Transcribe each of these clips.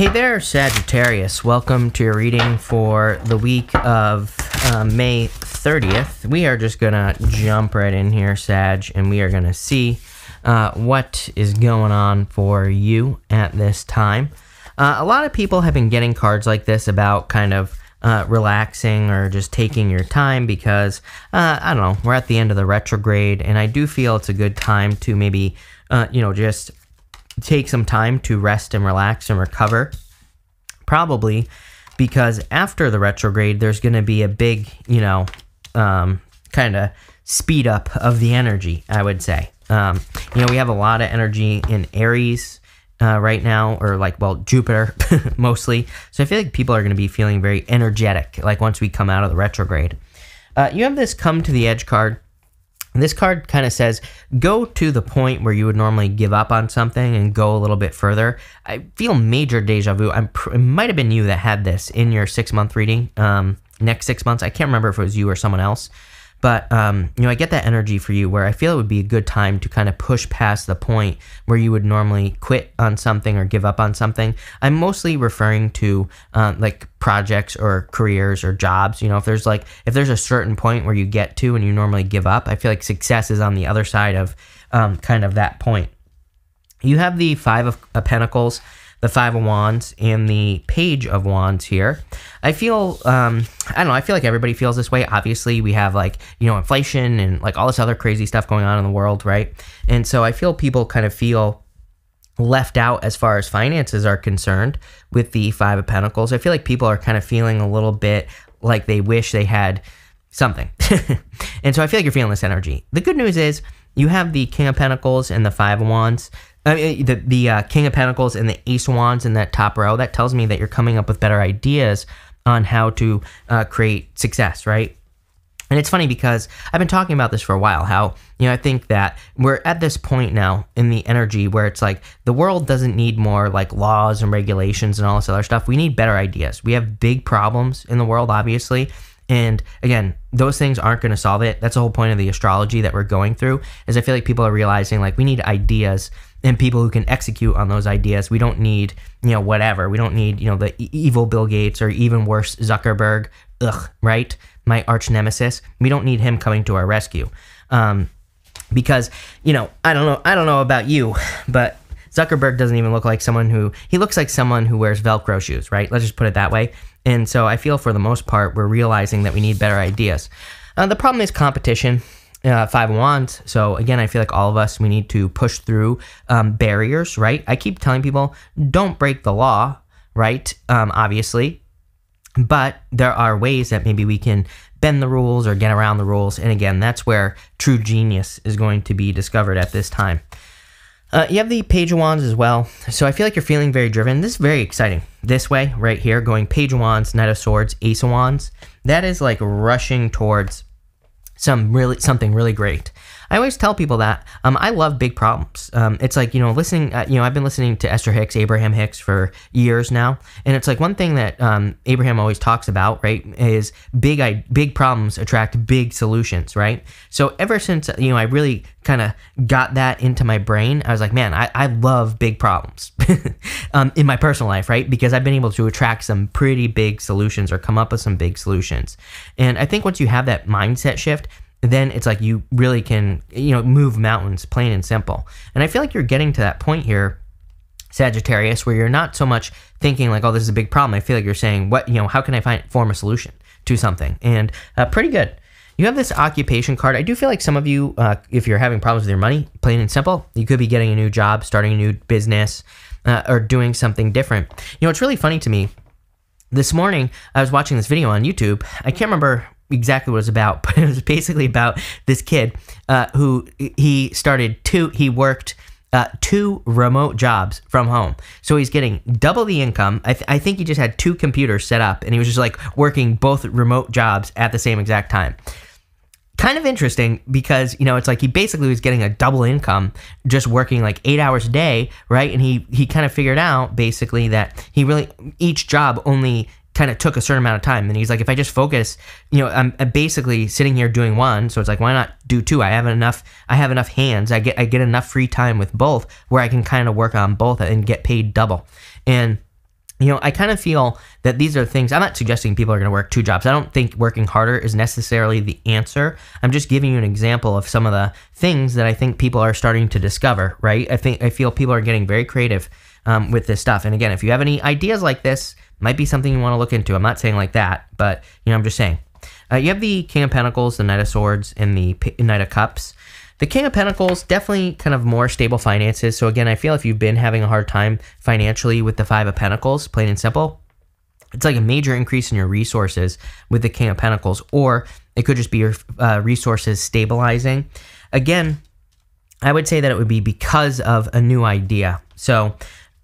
Hey there, Sagittarius. Welcome to your reading for the week of uh, May 30th. We are just going to jump right in here, Sag, and we are going to see uh, what is going on for you at this time. Uh, a lot of people have been getting cards like this about kind of uh, relaxing or just taking your time because, uh, I don't know, we're at the end of the retrograde, and I do feel it's a good time to maybe, uh, you know, just take some time to rest and relax and recover. Probably because after the retrograde, there's going to be a big, you know, um, kind of speed up of the energy, I would say. Um, you know, we have a lot of energy in Aries uh, right now, or like, well, Jupiter mostly. So I feel like people are going to be feeling very energetic, like once we come out of the retrograde. Uh, you have this come to the edge card. This card kind of says go to the point where you would normally give up on something and go a little bit further. I feel major deja vu. I'm it might have been you that had this in your six month reading. Um, next six months. I can't remember if it was you or someone else. But um, you know, I get that energy for you where I feel it would be a good time to kind of push past the point where you would normally quit on something or give up on something. I'm mostly referring to uh, like projects or careers or jobs. You know, if there's like if there's a certain point where you get to and you normally give up, I feel like success is on the other side of um, kind of that point. You have the Five of Pentacles the Five of Wands and the Page of Wands here. I feel, um, I don't know, I feel like everybody feels this way. Obviously, we have like, you know, inflation and like all this other crazy stuff going on in the world, right? And so I feel people kind of feel left out as far as finances are concerned with the Five of Pentacles. I feel like people are kind of feeling a little bit like they wish they had something. and so I feel like you're feeling this energy. The good news is you have the King of Pentacles and the Five of Wands. I mean, the the uh, King of Pentacles and the Ace of Wands in that top row. That tells me that you're coming up with better ideas on how to uh, create success, right? And it's funny because I've been talking about this for a while. How you know I think that we're at this point now in the energy where it's like the world doesn't need more like laws and regulations and all this other stuff. We need better ideas. We have big problems in the world, obviously, and again, those things aren't going to solve it. That's the whole point of the astrology that we're going through. Is I feel like people are realizing like we need ideas and people who can execute on those ideas. We don't need you know whatever. We don't need you know the evil Bill Gates or even worse Zuckerberg. Ugh, right? My arch nemesis. We don't need him coming to our rescue. Um, because you know I don't know I don't know about you, but Zuckerberg doesn't even look like someone who he looks like someone who wears Velcro shoes, right? Let's just put it that way. And so I feel for the most part, we're realizing that we need better ideas. Uh, the problem is competition. Uh, five of wands. So again, I feel like all of us we need to push through um, barriers, right? I keep telling people don't break the law, right? Um, obviously, but there are ways that maybe we can bend the rules or get around the rules. And again, that's where true genius is going to be discovered at this time. Uh, you have the Page of Wands as well. So I feel like you're feeling very driven. This is very exciting. This way, right here, going Page of Wands, Knight of Swords, Ace of Wands. That is like rushing towards some really something really great. I always tell people that um, I love big problems. Um, it's like you know listening. Uh, you know I've been listening to Esther Hicks, Abraham Hicks for years now, and it's like one thing that um, Abraham always talks about, right? Is big I, big problems attract big solutions, right? So ever since you know I really kind of got that into my brain, I was like, man, I, I love big problems um, in my personal life, right? Because I've been able to attract some pretty big solutions or come up with some big solutions, and I think once you have that mindset shift then it's like you really can, you know, move mountains, plain and simple. And I feel like you're getting to that point here, Sagittarius, where you're not so much thinking like, oh, this is a big problem. I feel like you're saying, what, you know, how can I find form a solution to something? And uh, pretty good. You have this occupation card. I do feel like some of you, uh, if you're having problems with your money, plain and simple, you could be getting a new job, starting a new business, uh, or doing something different. You know, it's really funny to me. This morning, I was watching this video on YouTube. I can't remember exactly what it was about, but it was basically about this kid uh, who he started two, he worked uh, two remote jobs from home. So he's getting double the income. I, th- I think he just had two computers set up and he was just like working both remote jobs at the same exact time. Kind of interesting because, you know, it's like he basically was getting a double income just working like eight hours a day, right? And he, he kind of figured out basically that he really, each job only kind of took a certain amount of time. And he's like, if I just focus, you know, I'm, basically sitting here doing one. So it's like, why not do two? I have enough. I have enough hands. I get I get enough free time with both where I can kind of work on both and get paid double. And you know, I kind of feel that these are things. I'm not suggesting people are going to work two jobs. I don't think working harder is necessarily the answer. I'm just giving you an example of some of the things that I think people are starting to discover. Right? I think I feel people are getting very creative um, with this stuff. And again, if you have any ideas like this, might be something you want to look into. I'm not saying like that, but you know, I'm just saying. Uh, you have the King of Pentacles, the Knight of Swords, and the P- Knight of Cups. The King of Pentacles, definitely kind of more stable finances. So, again, I feel if you've been having a hard time financially with the Five of Pentacles, plain and simple, it's like a major increase in your resources with the King of Pentacles, or it could just be your uh, resources stabilizing. Again, I would say that it would be because of a new idea. So,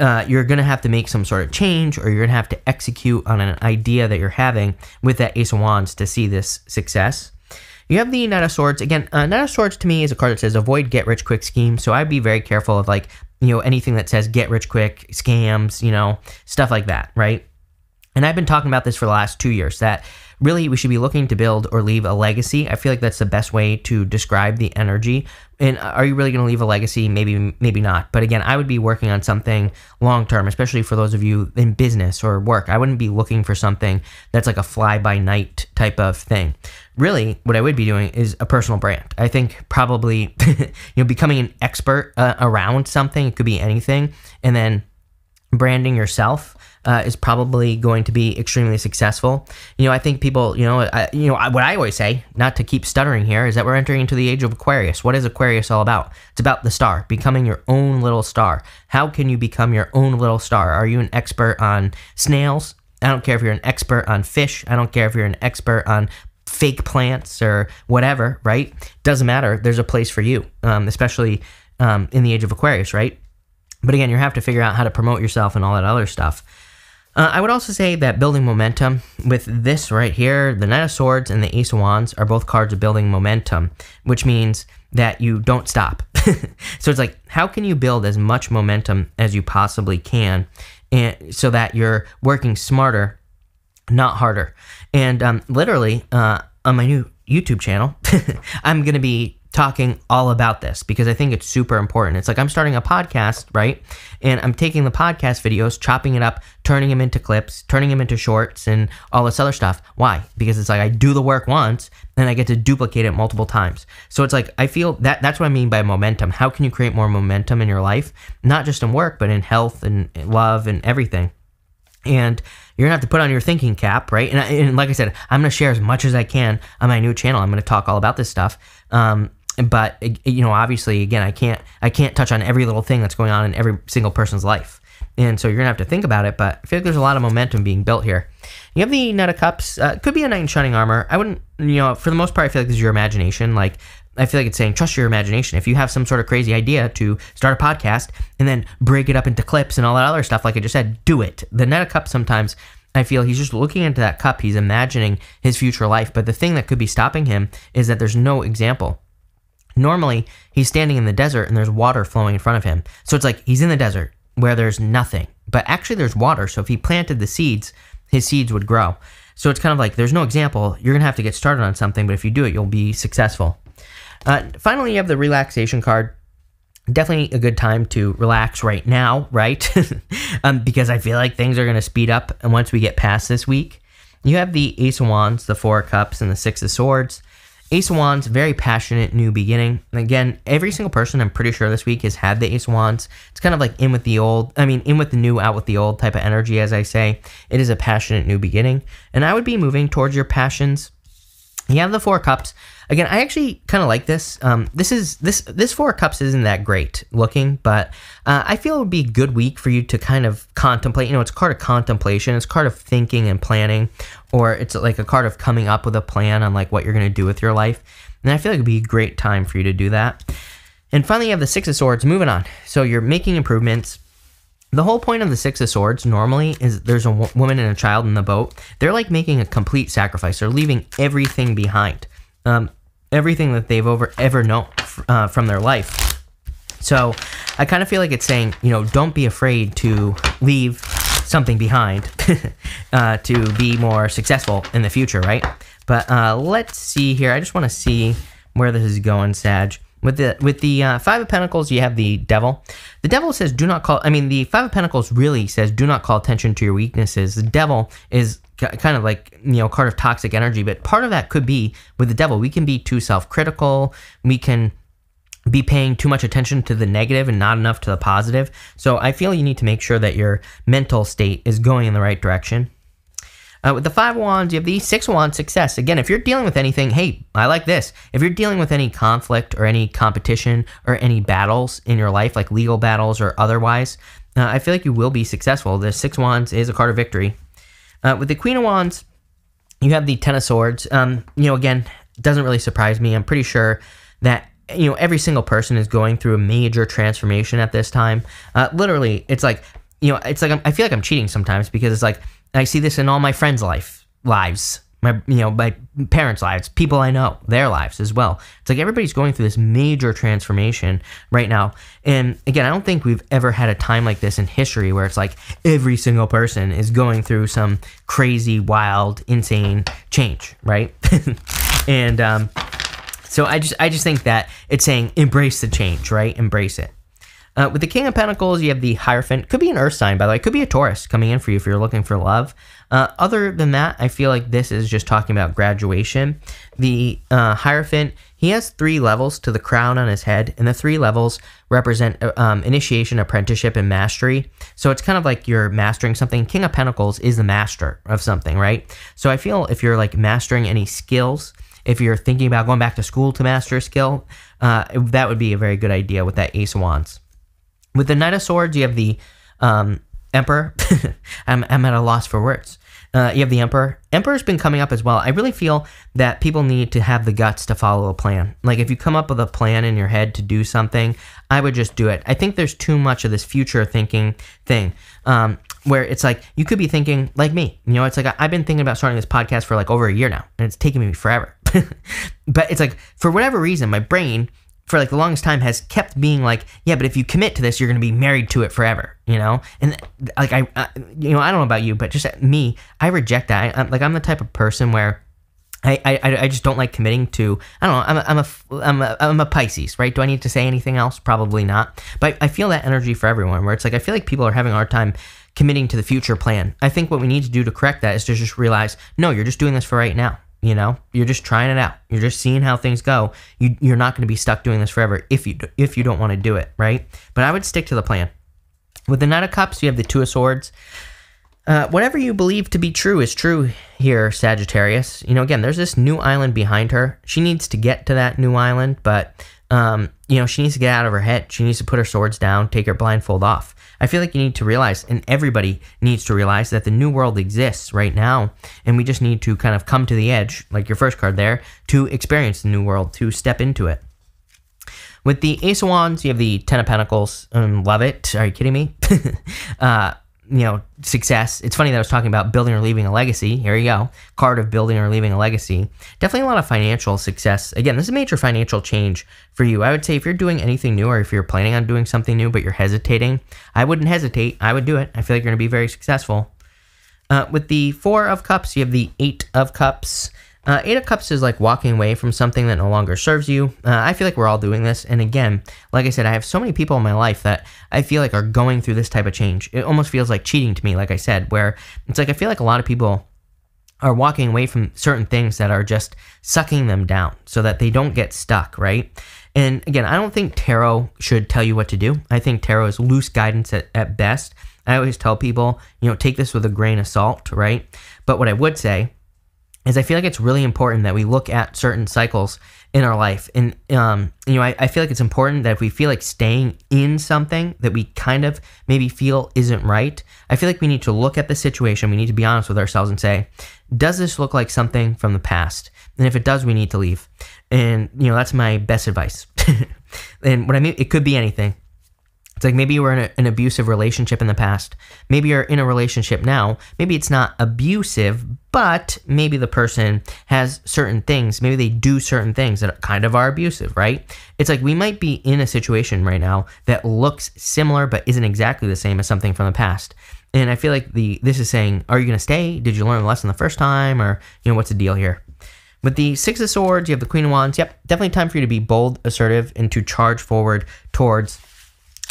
uh, you're going to have to make some sort of change or you're going to have to execute on an idea that you're having with that Ace of Wands to see this success. You have the Knight of Swords. Again, uh, Knight of Swords to me is a card that says avoid get rich quick schemes. So I'd be very careful of like, you know, anything that says get rich quick, scams, you know, stuff like that, right? And I've been talking about this for the last two years that really we should be looking to build or leave a legacy. I feel like that's the best way to describe the energy. And are you really going to leave a legacy? Maybe, maybe not. But again, I would be working on something long term, especially for those of you in business or work. I wouldn't be looking for something that's like a fly by night type of thing. Really, what I would be doing is a personal brand. I think probably, you know, becoming an expert uh, around something. It could be anything, and then branding yourself uh, is probably going to be extremely successful. You know, I think people, you know, I, you know, what I always say, not to keep stuttering here, is that we're entering into the age of Aquarius. What is Aquarius all about? It's about the star, becoming your own little star. How can you become your own little star? Are you an expert on snails? I don't care if you're an expert on fish. I don't care if you're an expert on fake plants or whatever, right? Doesn't matter. There's a place for you, um, especially um, in the age of Aquarius, right? But again, you have to figure out how to promote yourself and all that other stuff. Uh, I would also say that building momentum with this right here, the Knight of Swords and the Ace of Wands are both cards of building momentum, which means that you don't stop. so it's like, how can you build as much momentum as you possibly can, and so that you're working smarter, not harder. And um, literally, uh, on my new YouTube channel, I'm gonna be talking all about this because I think it's super important. It's like I'm starting a podcast, right? And I'm taking the podcast videos, chopping it up, turning them into clips, turning them into shorts, and all this other stuff. Why? Because it's like I do the work once and I get to duplicate it multiple times. So it's like I feel that that's what I mean by momentum. How can you create more momentum in your life? Not just in work, but in health and love and everything. And you're gonna have to put on your thinking cap, right? And, and like I said, I'm gonna share as much as I can on my new channel. I'm gonna talk all about this stuff. Um, but you know obviously again i can't i can't touch on every little thing that's going on in every single person's life and so you're gonna have to think about it but i feel like there's a lot of momentum being built here you have the knight of cups uh, could be a knight in shining armor i wouldn't you know for the most part i feel like this is your imagination like I feel like it's saying trust your imagination. If you have some sort of crazy idea to start a podcast and then break it up into clips and all that other stuff, like I just said, do it. The Knight of Cups sometimes I feel he's just looking into that cup. He's imagining his future life. But the thing that could be stopping him is that there's no example. Normally, he's standing in the desert and there's water flowing in front of him. So it's like he's in the desert where there's nothing. But actually, there's water. So if he planted the seeds, his seeds would grow. So it's kind of like there's no example. You're going to have to get started on something, but if you do it, you'll be successful. Uh, finally, you have the relaxation card. Definitely a good time to relax right now, right? um, because I feel like things are going to speed up and once we get past this week. You have the Ace of Wands, the Four of Cups, and the Six of Swords. Ace of Wands, very passionate new beginning. And again, every single person I'm pretty sure this week has had the Ace of Wands. It's kind of like in with the old, I mean, in with the new, out with the old type of energy, as I say. It is a passionate new beginning. And I would be moving towards your passions. You have the Four Cups. Again, I actually kind of like this. Um, this is this this four cups isn't that great looking, but uh, I feel it would be a good week for you to kind of contemplate. You know, it's card of contemplation. It's card of thinking and planning, or it's like a card of coming up with a plan on like what you're gonna do with your life. And I feel like it'd be a great time for you to do that. And finally, you have the Six of Swords. Moving on. So you're making improvements. The whole point of the Six of Swords normally is there's a woman and a child in the boat. They're like making a complete sacrifice. They're leaving everything behind. Um, everything that they've over ever known uh, from their life. So I kind of feel like it's saying, you know, don't be afraid to leave something behind uh, to be more successful in the future, right? But uh, let's see here. I just want to see where this is going, Sag. With the with the uh, Five of Pentacles, you have the Devil. The Devil says, "Do not call." I mean, the Five of Pentacles really says, "Do not call attention to your weaknesses." The Devil is kind of like you know card of toxic energy, but part of that could be with the Devil. We can be too self-critical. We can be paying too much attention to the negative and not enough to the positive. So I feel you need to make sure that your mental state is going in the right direction. Uh, with the five wands, you have the six wands success. Again, if you're dealing with anything, hey, I like this. If you're dealing with any conflict or any competition or any battles in your life, like legal battles or otherwise, uh, I feel like you will be successful. The six wands is a card of victory. Uh, with the queen of wands, you have the ten of swords. Um, you know, again, doesn't really surprise me. I'm pretty sure that you know every single person is going through a major transformation at this time. Uh, literally, it's like you know, it's like I'm, I feel like I'm cheating sometimes because it's like I see this in all my friends' life lives, my you know my parents' lives, people I know, their lives as well. It's like everybody's going through this major transformation right now. And again, I don't think we've ever had a time like this in history where it's like every single person is going through some crazy, wild, insane change, right? and um, so I just I just think that it's saying embrace the change, right? Embrace it. Uh, with the King of Pentacles, you have the Hierophant. Could be an Earth sign, by the way. Could be a Taurus coming in for you if you're looking for love. Uh, other than that, I feel like this is just talking about graduation. The uh, Hierophant, he has three levels to the crown on his head, and the three levels represent uh, um, initiation, apprenticeship, and mastery. So it's kind of like you're mastering something. King of Pentacles is the master of something, right? So I feel if you're like mastering any skills, if you're thinking about going back to school to master a skill, uh, that would be a very good idea with that Ace of Wands. With the Knight of Swords, you have the um, Emperor. I'm, I'm at a loss for words. Uh, you have the Emperor. Emperor's been coming up as well. I really feel that people need to have the guts to follow a plan. Like if you come up with a plan in your head to do something, I would just do it. I think there's too much of this future thinking thing. Um, where it's like you could be thinking like me you know it's like i've been thinking about starting this podcast for like over a year now and it's taken me forever but it's like for whatever reason my brain for like the longest time has kept being like, yeah, but if you commit to this, you're going to be married to it forever, you know? And like, I, I, you know, I don't know about you, but just uh, me, I reject that. i'm like, I'm the type of person where I, I, I just don't like committing to, I don't know, I'm a, I'm a, I'm a, I'm a Pisces, right? Do I need to say anything else? Probably not. But I feel that energy for everyone where it's like, I feel like people are having a hard time committing to the future plan. I think what we need to do to correct that is to just realize, no, you're just doing this for right now. You know, you're just trying it out. You're just seeing how things go. You, you're not going to be stuck doing this forever if you if you don't want to do it, right? But I would stick to the plan. With the Knight of Cups, you have the Two of Swords. Uh, whatever you believe to be true is true here, Sagittarius. You know, again, there's this new island behind her. She needs to get to that new island, but um, you know, she needs to get out of her head. She needs to put her swords down, take her blindfold off. I feel like you need to realize, and everybody needs to realize, that the new world exists right now, and we just need to kind of come to the edge, like your first card there, to experience the new world, to step into it. With the Ace of Wands, you have the Ten of Pentacles. Um, love it. Are you kidding me? uh, you know, success. It's funny that I was talking about building or leaving a legacy. Here you go. Card of building or leaving a legacy. Definitely a lot of financial success. Again, this is a major financial change for you. I would say if you're doing anything new or if you're planning on doing something new but you're hesitating, I wouldn't hesitate. I would do it. I feel like you're going to be very successful. Uh, with the Four of Cups, you have the Eight of Cups. Uh, Eight of Cups is like walking away from something that no longer serves you. Uh, I feel like we're all doing this. And again, like I said, I have so many people in my life that I feel like are going through this type of change. It almost feels like cheating to me, like I said, where it's like I feel like a lot of people are walking away from certain things that are just sucking them down so that they don't get stuck, right? And again, I don't think tarot should tell you what to do. I think tarot is loose guidance at, at best. I always tell people, you know, take this with a grain of salt, right? But what I would say is I feel like it's really important that we look at certain cycles in our life. And, um, you know, I, I feel like it's important that if we feel like staying in something that we kind of maybe feel isn't right, I feel like we need to look at the situation. We need to be honest with ourselves and say, does this look like something from the past? And if it does, we need to leave. And, you know, that's my best advice. and what I mean, it could be anything. It's like maybe you were in a, an abusive relationship in the past. Maybe you're in a relationship now. Maybe it's not abusive, but maybe the person has certain things. Maybe they do certain things that kind of are abusive, right? It's like we might be in a situation right now that looks similar but isn't exactly the same as something from the past. And I feel like the this is saying, are you going to stay? Did you learn the lesson the first time, or you know, what's the deal here? with the Six of Swords, you have the Queen of Wands. Yep, definitely time for you to be bold, assertive, and to charge forward towards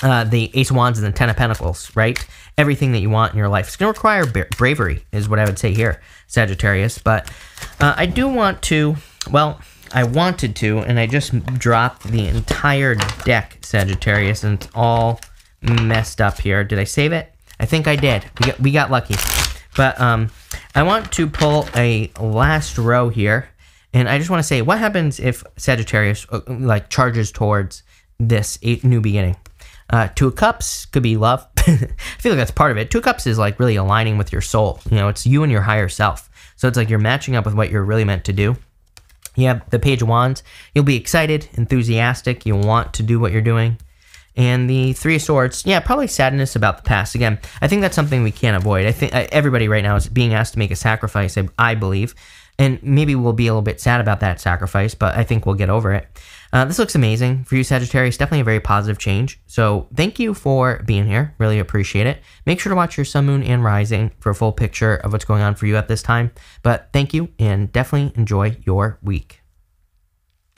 uh, the Ace of Wands and the Ten of Pentacles, right? Everything that you want in your life. It's going to require bra- bravery, is what I would say here, Sagittarius. But uh, I do want to, well, I wanted to, and I just dropped the entire deck, Sagittarius, and it's all messed up here. Did I save it? I think I did. We got, we got lucky. But um, I want to pull a last row here, and I just want to say, what happens if Sagittarius uh, like charges towards this new beginning? Uh, two Cups could be love. I feel like that's part of it. Two Cups is like really aligning with your soul. You know, it's you and your higher self. So it's like you're matching up with what you're really meant to do. You have the Page of Wands. You'll be excited, enthusiastic. You'll want to do what you're doing. And the Three of Swords, yeah, probably sadness about the past. Again, I think that's something we can't avoid. I think uh, everybody right now is being asked to make a sacrifice, I believe. And maybe we'll be a little bit sad about that sacrifice, but I think we'll get over it. Uh, this looks amazing for you, Sagittarius. Definitely a very positive change. So thank you for being here. Really appreciate it. Make sure to watch your sun, moon, and rising for a full picture of what's going on for you at this time. But thank you, and definitely enjoy your week.